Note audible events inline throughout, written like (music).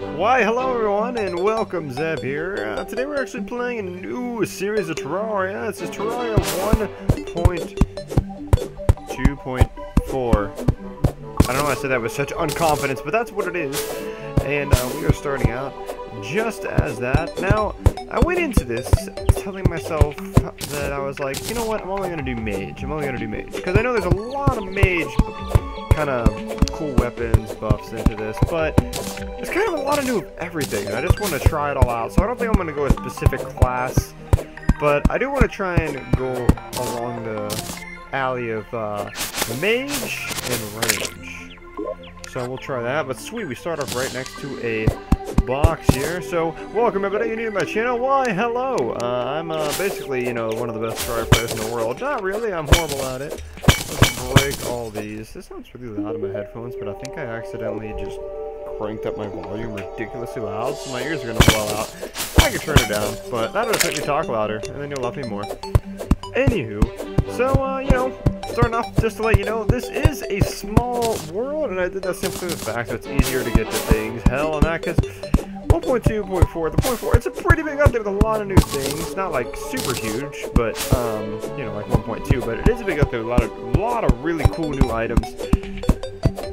Why, hello everyone, and welcome, Zeb here. Uh, today we're actually playing a new series of Terraria. This is Terraria 1.2.4. I don't know why I said that with such unconfidence, but that's what it is. And uh, we are starting out just as that. Now, I went into this telling myself that I was like, you know what, I'm only going to do mage. I'm only going to do mage. Because I know there's a lot of mage kind of cool weapons buffs into this, but it's kind of a lot of new everything, I just want to try it all out. So I don't think I'm going to go a specific class, but I do want to try and go along the alley of uh, mage and range. So we'll try that, but sweet, we start off right next to a box here. So, welcome everybody, you're new to my channel. Why, hello! Uh, I'm uh, basically, you know, one of the best Terraria players in the world. Not really, I'm horrible at it. Break all these. This sounds really loud in my headphones, but I think I accidentally just cranked up my volume ridiculously loud, so my ears are gonna blow out. I can turn it down, but that'll just make me talk louder, and then you'll love me more. Anywho, so, uh, you know, starting off just to let you know, this is a small world, and I did that simply with the fact that it's easier to get to things. Hell, on that, because 1.2.4, the point 4, it's a pretty big update with a lot of new things. Not like super huge, but um, you know, like 1.2, but it is a big update with a lot of a lot of really cool new items.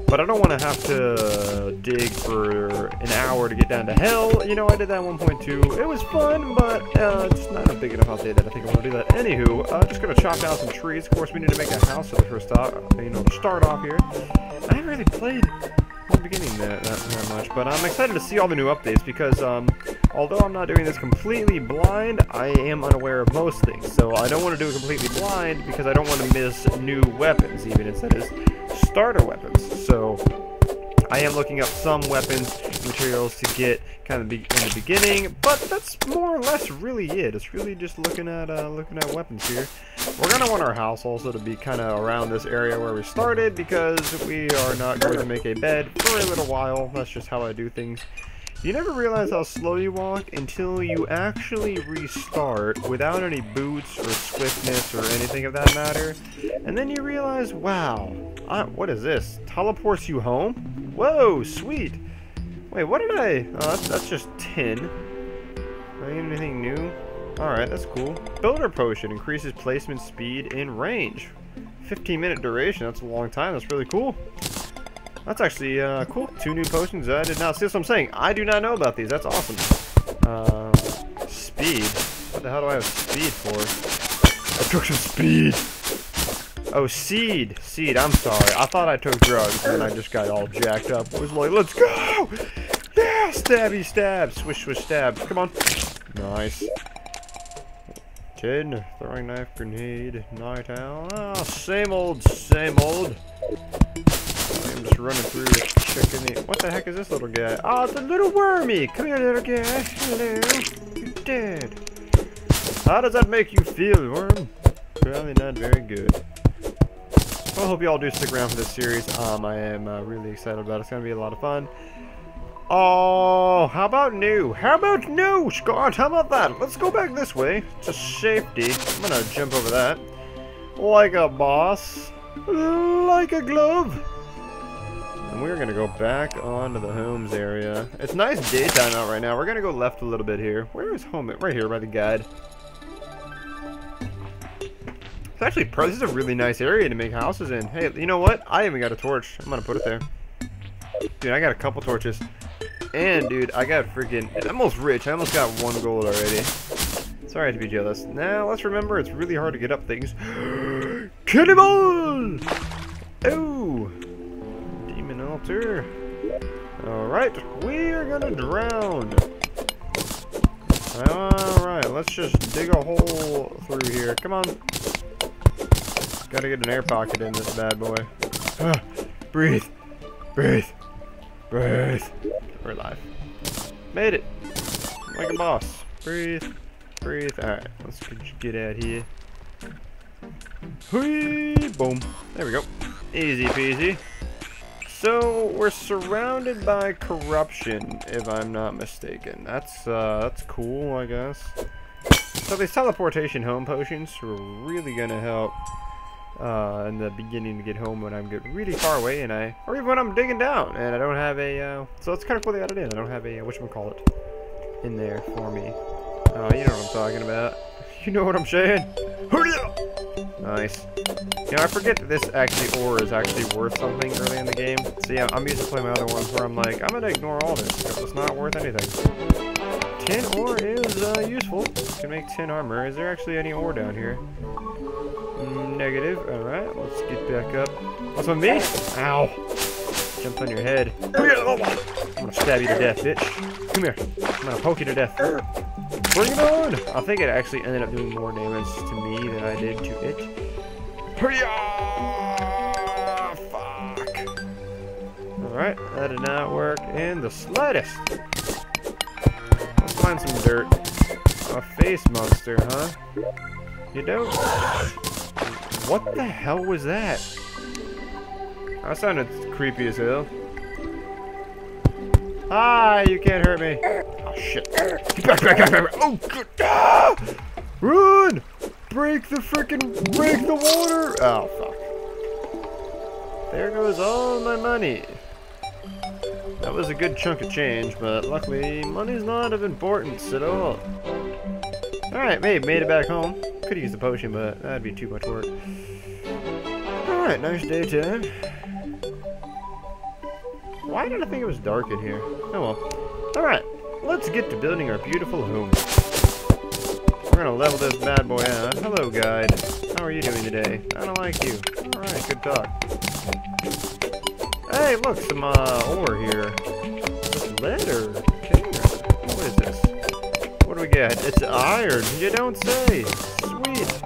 But I don't want to have to dig for an hour to get down to hell. You know, I did that 1.2. It was fun, but uh, it's not a big enough update that I think I want to do that. Anywho, uh, just gonna chop down some trees. Of course, we need to make a house for the first start. You know, to start off here. I haven't really played the beginning that, that, that, much, but I'm excited to see all the new updates because um, although I'm not doing this completely blind, I am unaware of most things. So I don't want to do it completely blind because I don't want to miss new weapons, even it is starter weapons. So I am looking up some weapons materials to get kind of in the beginning, but that's more or less really it. It's really just looking at uh, looking at weapons here. We're gonna want our house also to be kind of around this area where we started because we are not going to make a bed for a little while. That's just how I do things. You never realize how slow you walk until you actually restart without any boots or swiftness or anything of that matter. And then you realize, wow, I, what is this? Teleports you home? Whoa, sweet. Wait, what did I... Oh, that's, that's just tin. I get anything new? Alright, that's cool. Builder Potion increases placement speed in range. 15 minute duration, that's a long time, that's really cool. That's actually uh, cool. Two new potions I did not see. That's what I'm saying. I do not know about these. That's awesome. Uh, speed. What the hell do I have speed for? I took some speed. Oh, seed. Seed. I'm sorry. I thought I took drugs and I just got all jacked up. I was like, let's go. Yeah, stabby stab. Swish, swish, stab. Come on. Nice. Kid, throwing knife, grenade, night owl. Ah, oh, same old, same old. I'm just running through checking the. What the heck is this little guy? Oh, it's a little wormy. Come here, little guy. Hello. You're dead. How does that make you feel, worm? Probably not very good. I hope you all do stick around for this series. Um, I am uh, really excited about it. It's going to be a lot of fun. Oh, how about new? How about new, Scott? How about that? Let's go back this way to safety. I'm going to jump over that. Like a boss. Like a glove. And we're to go back onto the homes area. It's nice daytime out right now. We're to go left a little bit here. Where is home? Right here by the guide. It's actually, this is a really nice area to make houses in. Hey, you know what? I even got a torch. I'm to put it there. Dude, I got a couple torches. And, dude, I got freaking... I'm almost rich. I almost got one gold already. Sorry to be jealous. Now, let's remember it's really hard to get up things. (gasps) Cannibal! Oh! Altar. Alright, we are gonna drown. Alright, let's just dig a hole through here. Come on. Gotta get an air pocket in this bad boy. Ah, breathe. Breathe. Breathe. We're alive. Made it. Like a boss. Breathe. Breathe. Alright, let's get out here. Whee! Boom. There we go. Easy peasy. So, we're surrounded by corruption, if I'm not mistaken. That's, uh, that's cool, I guess. So these teleportation home potions are really gonna help uh, in the beginning to get home when I'm get really far away, and I, or even when I'm digging down, and I don't have a, uh, so it's kind of cool they added in. I don't have a, uh, whatchamacallit, in there for me. Oh, you know what I'm talking about. You know what I'm saying? Nice. You know, I forget that this actually ore is actually worth something early in the game. See, I'm used to playing my other ones where I'm like, I'm gonna ignore all this because it's not worth anything. Tin ore is uh, useful. Can make tin armor. Is there actually any ore down here? Negative. Alright, let's get back up. What's with me? Ow. Jumped on your head. I'm gonna stab you to death, bitch. Come here. I'm gonna poke you to death. Bring it on! I think it actually ended up doing more damage to me than I did to it. Fuck! Alright, that did not work in the slightest. Let's find some dirt. A face monster, huh? You don't? What the hell was that? That sounded creepy as hell. Ah, you can't hurt me. Oh, shit. Back, back, back, back. Oh, good. Ah! Run! Break the freaking, break the water. Oh, fuck. There goes all my money. That was a good chunk of change, but luckily, money's not of importance at all. Alright, maybe made it back home. Could use the potion, but that'd be too much work. Alright, nice daytime. Why did I think it was dark in here? Oh well. Alright, let's get to building our beautiful home. We're gonna level this bad boy out. Hello, guide. How are you doing today? I don't like you. Alright, good talk. Hey, look, some uh, ore here. Or What is this? What do we get? It's iron. You don't say. Sweet.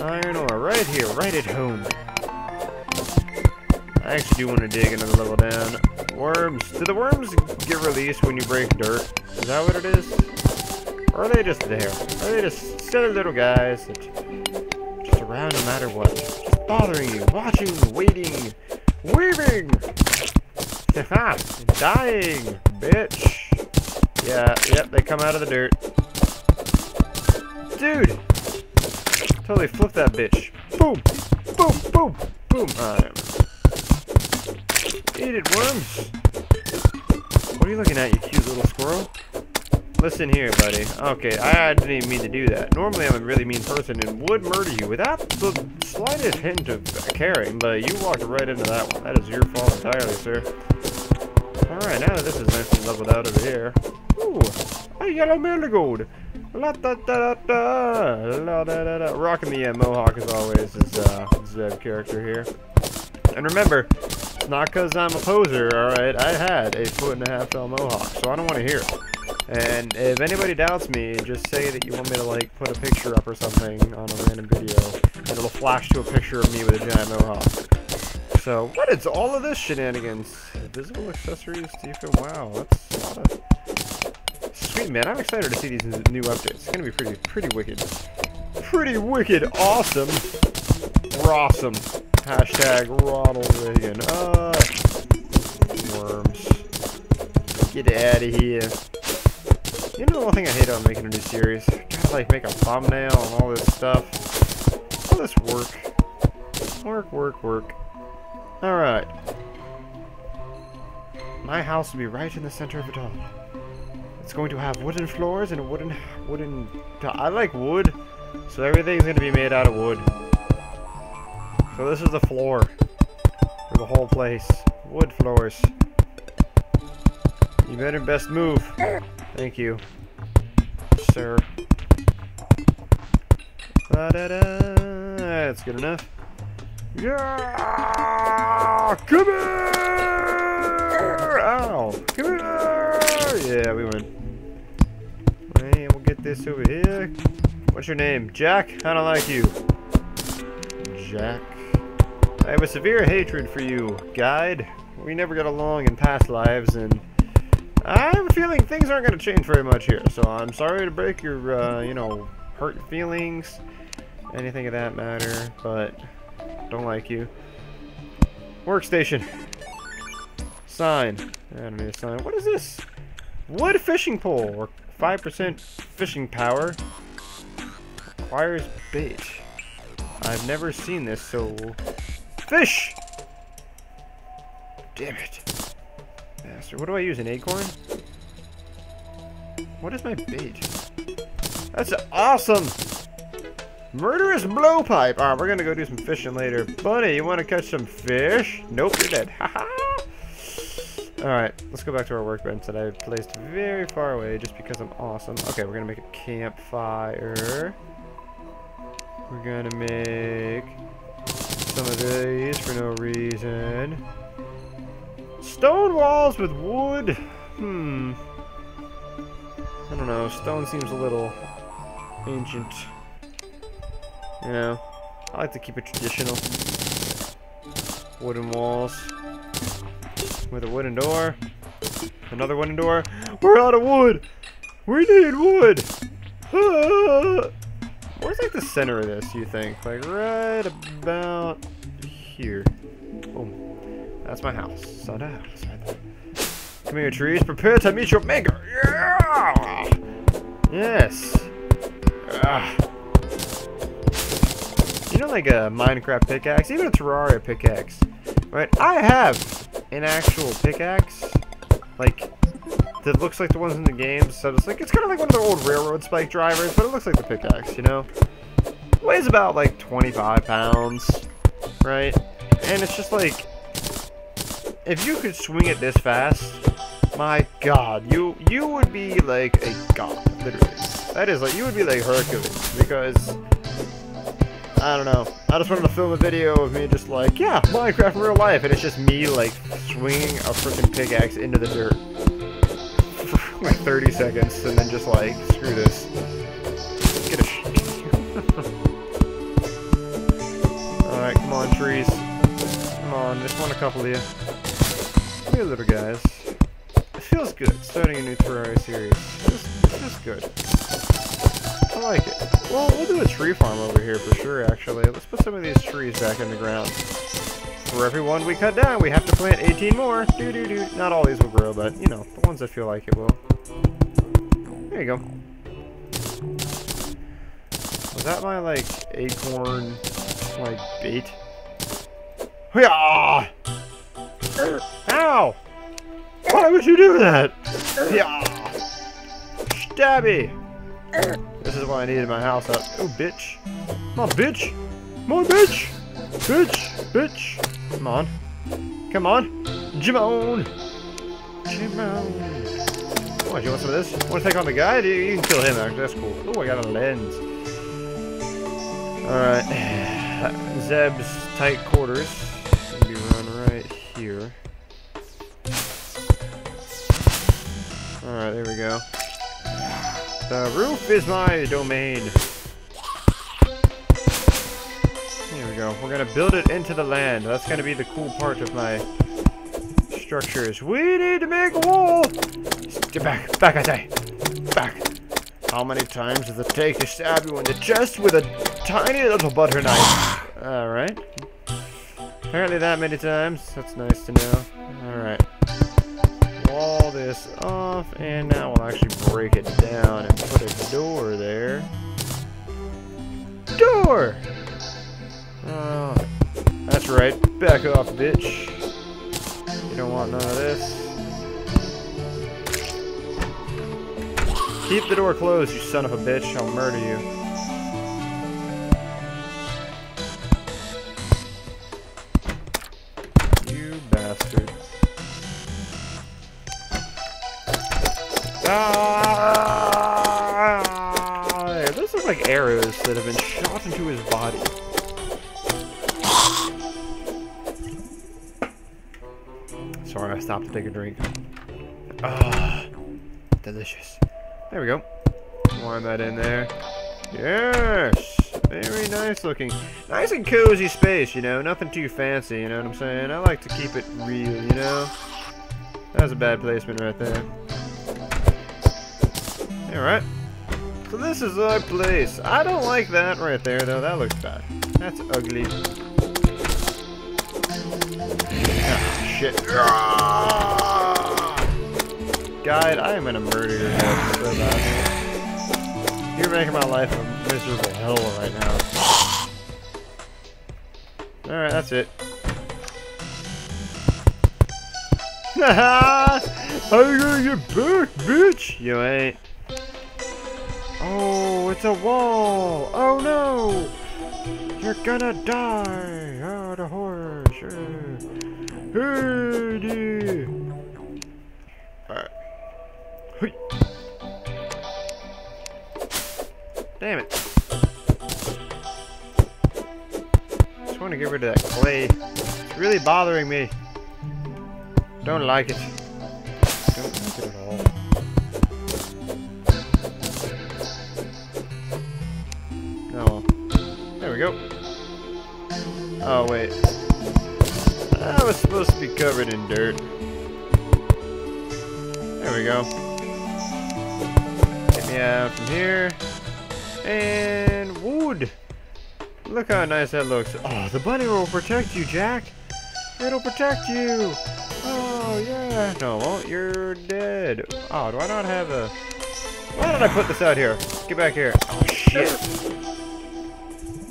Iron ore right here, right at home. I actually do want to dig another level down. Worms. Do the worms get released when you break dirt? Is that what it is? Or are they just there? Are they just silly little guys that just around no matter what? Just bothering you, watching, waiting, weaving! Haha! dying, bitch! Yeah, yep, they come out of the dirt. Dude! Totally flip that bitch. Boom! Boom! Boom! Boom! Am. Eat worms! What are you looking at, you cute little squirrel? Listen here, buddy. Okay, I didn't even mean to do that. Normally I'm a really mean person and would murder you without the slightest hint of caring, but you walked right into that one. That is your fault entirely, sir. Alright, now that this is nicely leveled out over here. Ooh, a yellow marigold. La da da da da la da da da. Rocking the uh, mohawk as always is uh, Zeb character here. And remember, not because I'm a poser, alright? I had a foot and a half tall mohawk, so I don't want to hear it. And if anybody doubts me, just say that you want me to like put a picture up or something on a random video, and it'll flash to a picture of me with a giant mohawk. So, what is all of this shenanigans? Visible accessories, Tifa, wow, that's a lot of... Sweet, man, I'm excited to see these new updates. It's gonna be pretty, pretty wicked. Pretty wicked awesome! Rawsome. Hashtag Ronald Reagan. Ah, worms. Get out of here. You know the thing I hate about making a new series? Gotta like make a thumbnail and all this stuff. All this work. Work, work, work. Alright. My house will be right in the center of it all. It's going to have wooden floors and a wooden wooden I like wood, so everything's gonna be made out of wood. So this is the floor for the whole place. Wood floors. You better best move. Thank you, sir. Da da. That's good enough. Yeah! Come here! Ow! Come here! Yeah, we win. Hey, we'll get this over here. What's your name? Jack? I don't like you. Jack. I have a severe hatred for you, guide. We never got along in past lives, and I have a feeling things aren't going to change very much here. So I'm sorry to break your, uh, you know, hurt feelings, anything of that matter, but don't like you. Workstation. Sign. I don't need a sign. What is this? Wood fishing pole, or 5% fishing power. Requires bait. I've never seen this, so... Fish! Damn it. Master, What do I use, an acorn? What is my bait? That's awesome! Murderous blowpipe! Alright, we're gonna go do some fishing later. Bunny, you wanna catch some fish? Nope, you're dead. (laughs) Haha! Alright, let's go back to our workbench that I placed very far away just because I'm awesome. Okay, we're gonna make a campfire. We're gonna make some of these for no reason. Stone walls with wood? Hmm. I don't know, stone seems a little ancient. You know, I like to keep it traditional. Wooden walls with a wooden door. Another wooden door. We're out of wood! We need wood! (laughs) Ah! Where's like the center of this, you think? Like right about here. Boom. That's my house. So that. Come here, trees. Prepare to meet your maker. Yeah! Yes. Ah. You know, like a Minecraft pickaxe, even a Terraria pickaxe, right? I have an actual pickaxe, like, that looks like the ones in the games. So it's like, it's kind of like one of the old railroad spike drivers, but it looks like the pickaxe, you know? Weighs about like 25 pounds, right? And it's just like, if you could swing it this fast, my god, you you would be like a god, literally. That is like, you would be like Hercules, because I don't know. I just wanted to film a video of me just like, yeah, Minecraft in real life, and it's just me like swinging a freaking pickaxe into the dirt 30 seconds, and then just like, screw this. Get a (laughs) Alright, come on, trees. Come on, just want a couple of you. You little guys. It feels good starting a new Terraria series. This is good. I like it. Well, we'll do a tree farm over here for sure, actually. Let's put some of these trees back in the ground. For every one we cut down, we have to plant 18 more. Doo -doo -doo. Not all these will grow, but, you know, the ones that feel like it will. There you go. Was that my, like, acorn, like, bait? Yeah! Ow! Why would you do that? Yeah! Stabby! This is why I needed my house up. Oh, bitch. Come on, bitch. Come on, bitch. Bitch. Bitch. Come on. Come on. Jimon. Jimon. What, you want some of this? Want to take on the guy? You can kill him, actually. That's cool. Oh, I got a lens. Alright. (sighs) Zeb's tight quarters. Gonna be run right here. Alright, there we go. The roof is my domain. Here we go. We're gonna build it into the land. That's gonna be the cool part of my structures. We need to make a wall! Get back. Back, I say. Back. How many times does it take to stab you in the chest with a tiny little butter knife? Alright. Apparently that many times. That's nice to know. Alright wall this off, and now we'll actually break it down and put a door there. Door! Oh, that's right. Back off, bitch. Don't want none of this. Keep the door closed, you son of a bitch. I'll murder you. You bastard. Ah! Those look like arrows that have been shot into his body. I stopped to take a drink. Ah, delicious. There we go. Warm that in there. Yes! Very nice looking. Nice and cozy space, you know? Nothing too fancy, you know what I'm saying? I like to keep it real, you know? That was a bad placement right there. Alright. So this is our place. I don't like that right there, though. That looks bad. That's ugly. Shit. Ah! Guide, I am gonna murder your head so bad. You're making my life a miserable hell right now. Alright, that's it. Haha! Gonna get back, bitch? You ain't. Oh, it's a wall! Oh no! You're gonna die! Oh, the horse! Hey! Alright. Hey. Damn it. Just want to get rid of that clay. It's really bothering me. Don't like it. Don't like it at all. Oh well. There we go. Oh wait. That was supposed to be covered in dirt. There we go. Get me out from here. And wood. Look how nice that looks. Oh, the bunny will protect you, Jack. It'll protect you. Oh, yeah. No, won't. You're dead. Oh, do I not have a... Why did I put this out here? Get back here. Oh, shit.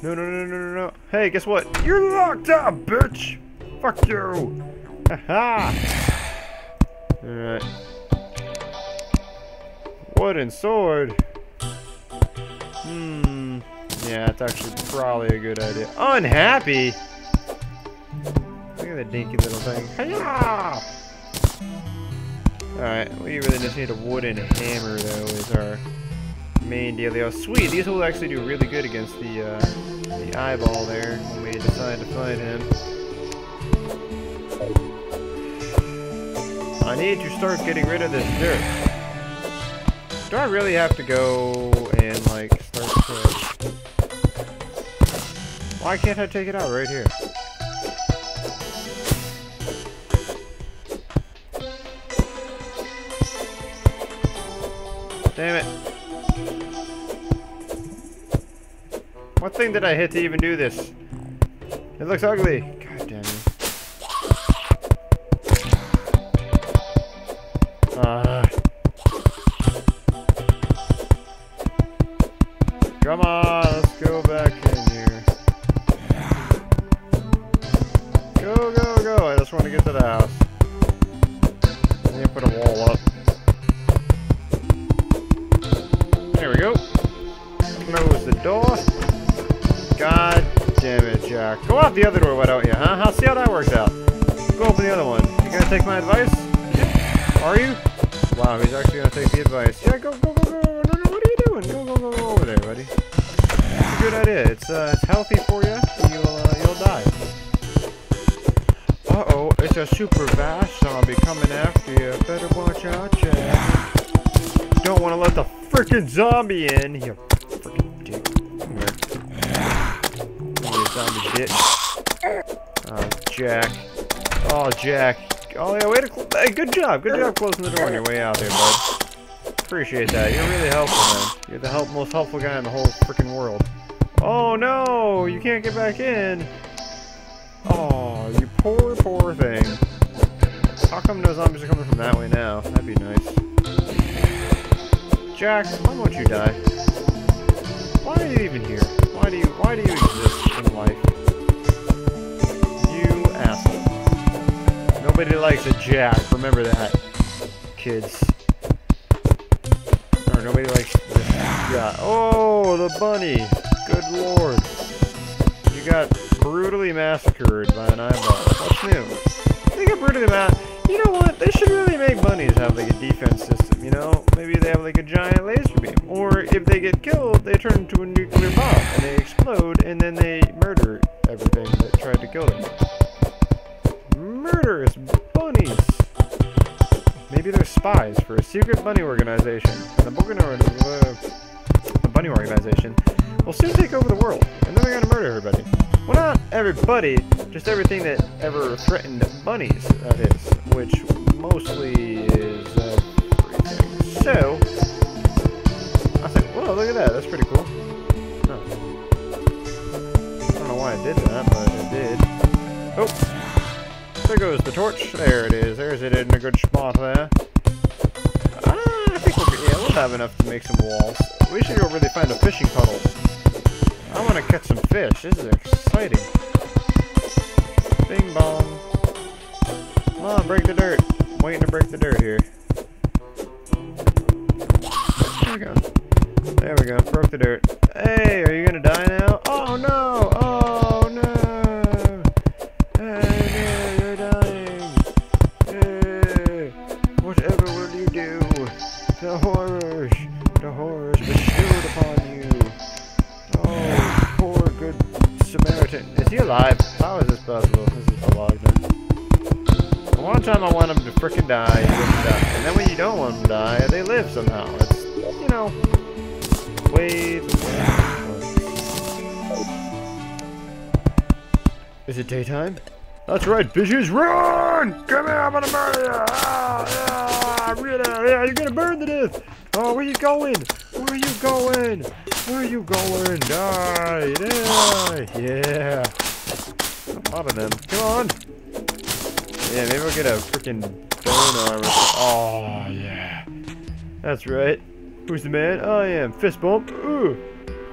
No, no, no, no, no, no. Hey, guess what? You're locked up, bitch. Fuck you. Haha. (laughs) Alright. Wooden sword. Hmm. Yeah, it's actually probably a good idea. Unhappy? Look at that dinky little thing. Alright, we really just need a wooden hammer, though, is our main dealio. Oh, sweet, these will actually do really good against the, uh, the eyeball there when we decide to fight him. Need to start getting rid of this dirt. Do I really have to go and, like, start to... Why can't I take it out right here? Damn it. What thing did I hit to even do this? It looks ugly. The other door, don't you, huh? I'll see how that works out. Go open the other one. You gonna take my advice? Are you? Wow, he's actually gonna take the advice. Yeah, go, go, go, go. No, no, what are you doing? Go, go, go, go over there, buddy. It's a good idea. It's, uh, it's healthy for you. You'll, uh, you'll die. Uh-oh, it's a super vast zombie coming after you. Better watch out, Jack. Don't want to let the freaking zombie in. You freaking dick. Come here. Zombie bitch. Oh, Jack. Oh, Jack. Oh, yeah, way to... Hey, good job. Good job closing the door on your way out there, bud. Appreciate that. You're really helpful, man. You're the help, most helpful guy in the whole freaking world. Oh, no! You can't get back in. Oh, you poor, poor thing. How come no zombies are coming from that way now? That'd be nice. Jack, why won't you die? Why are you even here? Why do you why do you exist in life? Asshole. Nobody likes a Jack, remember that. Kids. Or nobody likes this guy. Oh, the bunny! Good lord. You got brutally massacred by an eyeball. What's new? They got brutally massacred. You know what? They should really make bunnies have like a defense system, you know? Maybe they have like a giant laser beam. Or if they get killed, they turn into a nuclear bomb and they explode and then they murder everything that tried to kill them. Murderous bunnies! Maybe they're spies for a secret bunny organization. And the, bunny, uh, the bunny organization will soon take over the world, and then they're gonna murder everybody. Well, not everybody, just everything that ever threatened bunnies, that is, which mostly is everything. So, I think, whoa, look at that, that's pretty cool. Oh. I don't know why I did that, but it did. Oh! There goes the torch. There it is. There's it in a good spot there. Ah, I think we'll, yeah, we'll have enough to make some walls. We should go really find a fishing puddle. I want to catch some fish. This is exciting. Bing bong. Come on, break the dirt. I'm waiting to break the dirt here. There we go. There we go. Broke the dirt. Hey, are you gonna die now? Oh no! Oh time I want them to frickin' die, die. And then when you don't want them to die, they live somehow. It's, you know, way Is it daytime? That's right, bitches, run! Come here, I'm gonna murder you! Ah, ah, I'm gonna, yeah, you're gonna burn to death! Oh, where you going? Where are you going? Where are you going? Die! Die! Yeah! Lot of them. Come on! Yeah, maybe we'll get a freaking bone arm. Oh, yeah. That's right. Who's the man? I am. Fist bump. Ooh.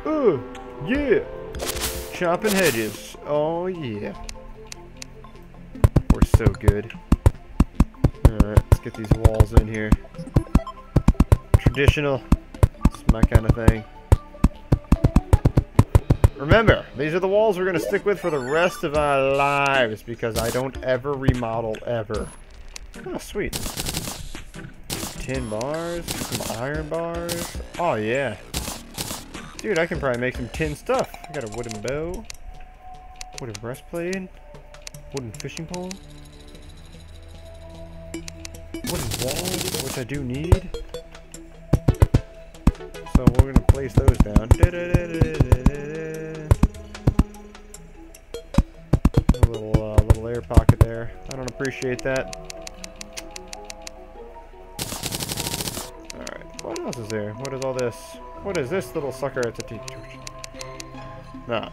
Ooh. Yeah. Chopping hedges. Oh, yeah. We're so good. Alright, let's get these walls in here. Traditional. It's my kind of thing. Remember, these are the walls we're going to stick with for the rest of our lives because I don't ever remodel ever. Oh, sweet. Tin bars, some iron bars. Oh, yeah. Dude, I can probably make some tin stuff. I got a wooden bow, wooden breastplate, wooden fishing pole, wooden wall, which I do need. So we're gonna place those down. A little, uh, little air pocket there. I don't appreciate that. Alright, what else is there? What is all this? What is this little sucker at the teach? Nah.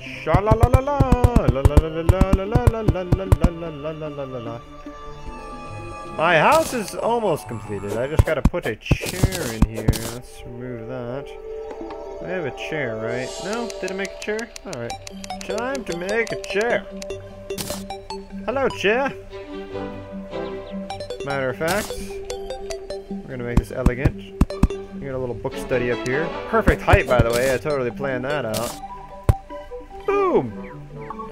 Sha la la la la la la la la la la la la la la la la la la my house is almost completed. I just gotta put a chair in here. Let's remove that. I have a chair, right? No? Did I make a chair? Alright. Time to make a chair. Hello, chair. Matter of fact, we're gonna make this elegant. We got a little book study up here. Perfect height, by the way. I totally planned that out. Boom!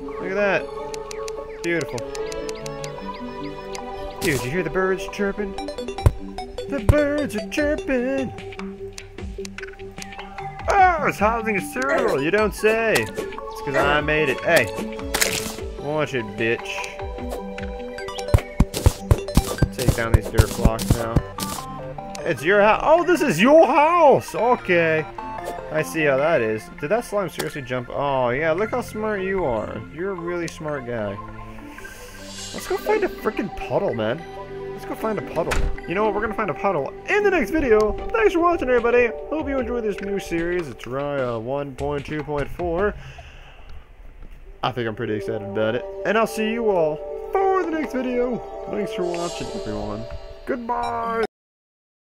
Look at that. Beautiful. Dude, you hear the birds chirping? The birds are chirping! Oh, it's housing a cereal, you don't say! It's because I made it. Hey! Watch it, bitch. Take down these dirt blocks now. It's your house. Oh, this is your house! Okay. I see how that is. Did that slime seriously jump? Oh, yeah, look how smart you are. You're a really smart guy. Let's go find a freaking puddle, man. Let's go find a puddle. You know what? We're to find a puddle in the next video. Thanks for watching, everybody. Hope you enjoyed this new series. Terraria 1.2.4. I think I'm pretty excited about it. And I'll see you all for the next video. Thanks for watching, everyone. Goodbye.